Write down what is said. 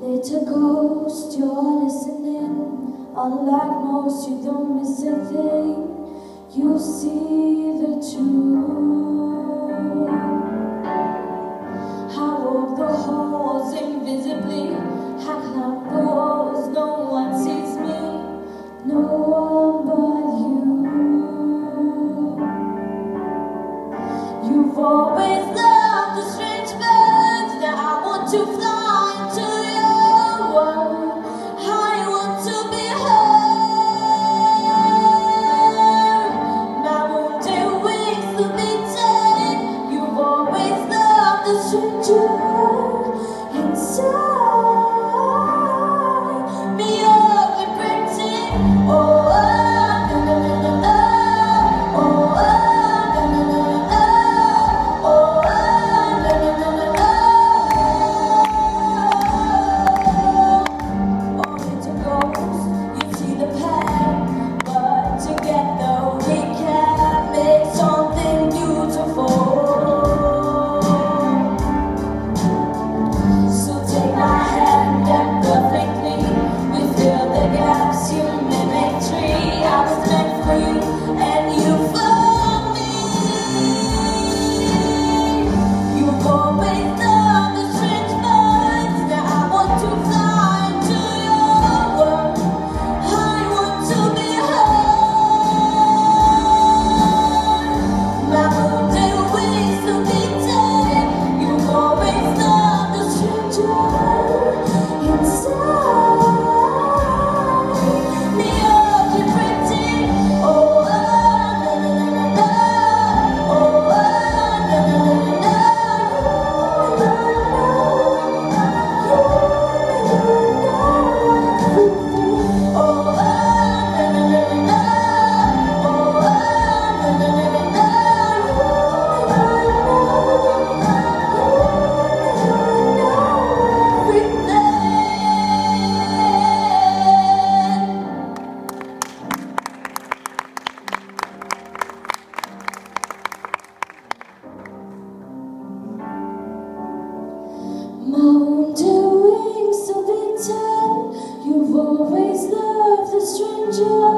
Little ghost, you're listening. Unlike most, you don't miss a thing. You see the truth. I walk the halls invisibly. I climb the walls, no one sees me. No one but you. You've always always love the stranger.